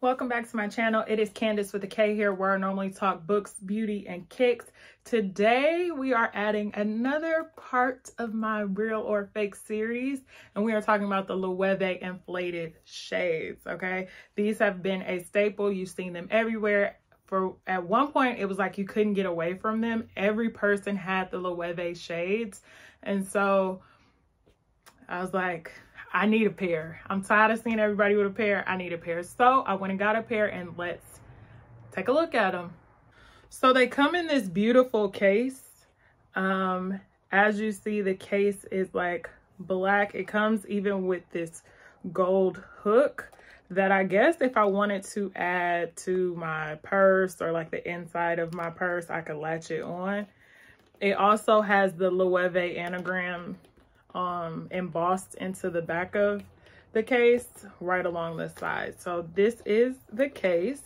Welcome back to my channel. It is Kandace with a K here where I normally talk books, beauty, and kicks. Today we are adding another part of my real or fake series and we are talking about the Loewe inflated shades, okay? These have been a staple. You've seen them everywhere. For At one point, it was like you couldn't get away from them. Every person had the Loewe shades. And so I was like, I need a pair. I'm tired of seeing everybody with a pair. I need a pair. So I went and got a pair and let's take a look at them. So they come in this beautiful case. Um, as you see, the case is like black. It comes even with this gold hook that I guess if I wanted to add to my purse or like the inside of my purse, I could latch it on. It also has the Loewe anagram um, embossed into the back of the case right along the side. So this is the case.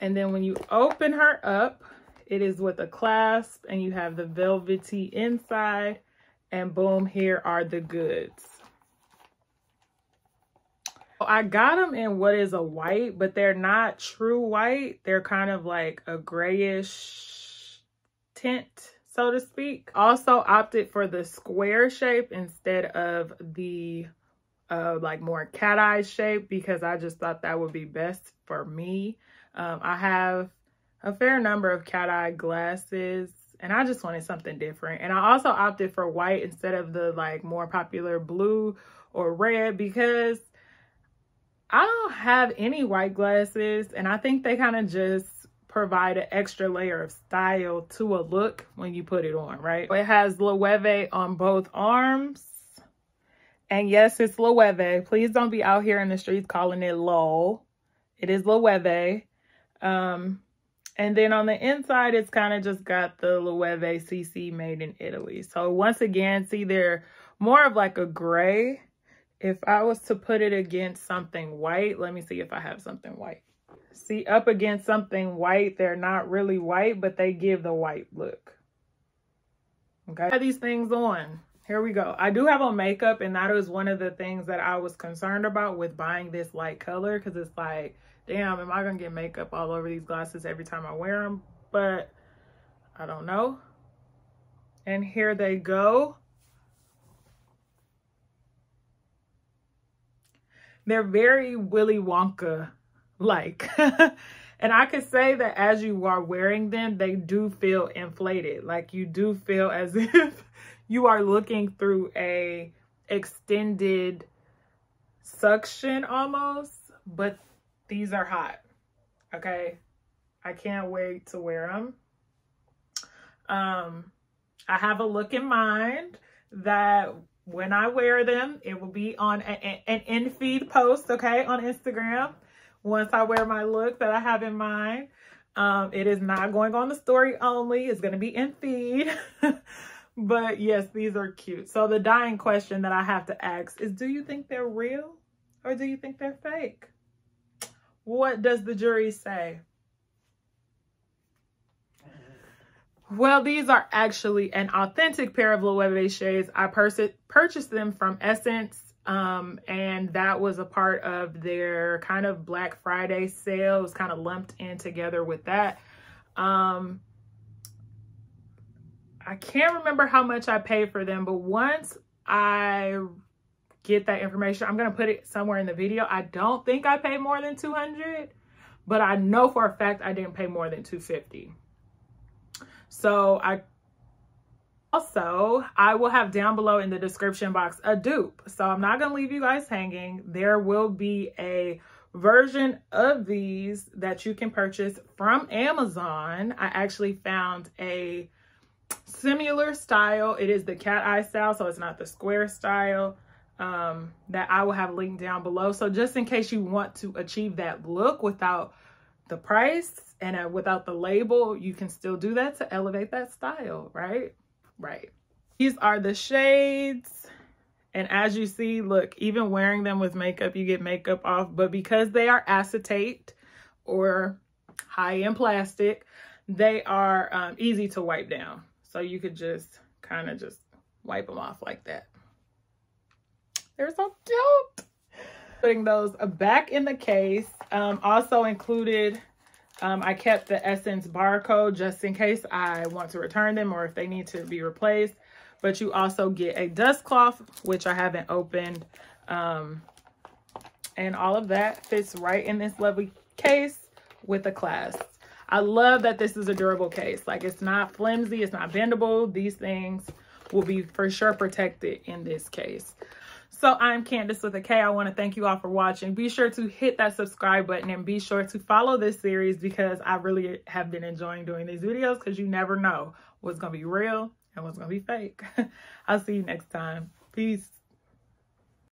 And then when you open her up, it is with a clasp and you have the velvety inside and boom, here are the goods. I got them in what is a white, but they're not true white. They're kind of like a grayish tint so to speak. Also opted for the square shape instead of the uh, like more cat eye shape because I just thought that would be best for me. Um, I have a fair number of cat eye glasses and I just wanted something different. And I also opted for white instead of the like more popular blue or red because I don't have any white glasses and I think they kind of just provide an extra layer of style to a look when you put it on, right? It has Loewe on both arms. And yes, it's Loewe. Please don't be out here in the streets calling it Low. It is Loewe. Um, and then on the inside, it's kind of just got the Loewe CC made in Italy. So once again, see, they're more of like a gray. If I was to put it against something white, let me see if I have something white. See, up against something white, they're not really white, but they give the white look. Okay, have these things on. Here we go. I do have on makeup, and that was one of the things that I was concerned about with buying this light color, because it's like, damn, am I to get makeup all over these glasses every time I wear them? But I don't know. And here they go. They're very Willy Wonka like and i could say that as you are wearing them they do feel inflated. Like you do feel as if you are looking through a extended suction almost but these are hot okay? I can't wait to wear them um i have a look in mind that when i wear them it will be on an in feed post okay on instagram once I wear my look that I have in mind. Um, it is not going on the story only. It's going to be in feed. but yes, these are cute. So the dying question that I have to ask is, do you think they're real or do you think they're fake? What does the jury say? Well, these are actually an authentic pair of Loewe shades. I purchased them from Ssense um, and that was a part of their kind of Black Friday sale. It was kind of lumped in together with that. Um, I can't remember how much I paid for them, but once I get that information, I'm going to put it somewhere in the video. I don't think I paid more than 200, but I know for a fact I didn't pay more than 250. So I also, I will have down below in the description box a dupe. So I'm not going to leave you guys hanging. There will be a version of these that you can purchase from Amazon. I actually found a similar style. It is the cat eye style, so it's not the square style um, that I will have linked down below. So just in case you want to achieve that look without the price and uh, without the label, you can still do that to elevate that style, right? Right. These are the shades. And as you see, look, even wearing them with makeup, you get makeup off. But because they are acetate or high-end plastic, they are um, easy to wipe down. So you could just kind of just wipe them off like that. They're so cute. Putting those back in the case. Um, also included, um, I kept the Ssense barcode just in case I want to return them or if they need to be replaced. But you also get a dust cloth, which I haven't opened. Um, and all of that fits right in this lovely case with a clasp. I love that this is a durable case. Like it's not flimsy, it's not bendable. These things will be for sure protected in this case. So I'm Kandace with a K. I want to thank you all for watching. Be sure to hit that subscribe button and be sure to follow this series because I really have been enjoying doing these videos because you never know what's going to be real and what's going to be fake. I'll see you next time. Peace.